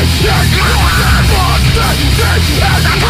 This is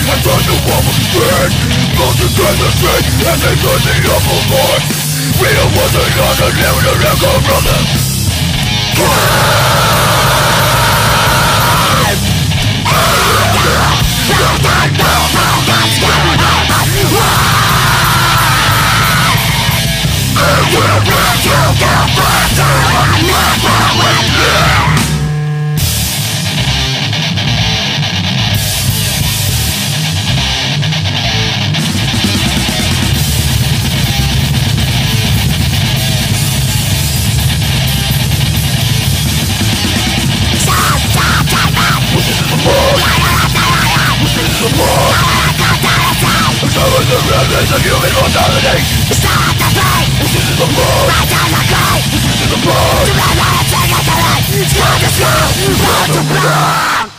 I turned to awful spin Mountains in the street As they turned the awful void Real was the cause of living an echo from them We're the war Power the remnants of human mortality Stop the pain This is the war Rise on the ground This is the war To the light, take us away Stop the show Run to blood